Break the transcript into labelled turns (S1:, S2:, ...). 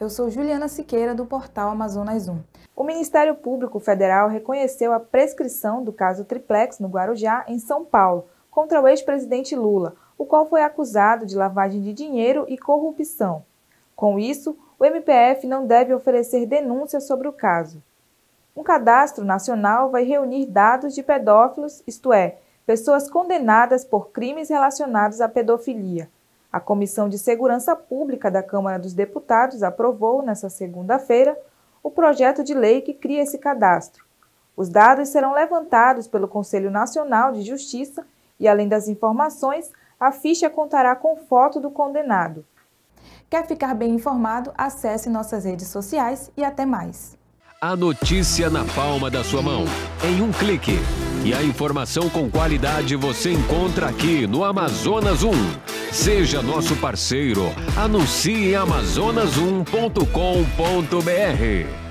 S1: eu sou Juliana Siqueira do portal Amazonas 1.
S2: O Ministério Público Federal reconheceu a prescrição do caso Triplex no Guarujá, em São Paulo, contra o ex-presidente Lula, o qual foi acusado de lavagem de dinheiro e corrupção. Com isso, o MPF não deve oferecer denúncias sobre o caso. Um cadastro nacional vai reunir dados de pedófilos, isto é, pessoas condenadas por crimes relacionados à pedofilia. A Comissão de Segurança Pública da Câmara dos Deputados aprovou, nesta segunda-feira, o projeto de lei que cria esse cadastro. Os dados serão levantados pelo Conselho Nacional de Justiça e, além das informações, a ficha contará com foto do condenado.
S1: Quer ficar bem informado? Acesse nossas redes sociais e até mais.
S3: A notícia na palma da sua mão, em um clique. E a informação com qualidade você encontra aqui no Amazonas 1. Seja nosso parceiro. Anuncie em amazonas1.com.br.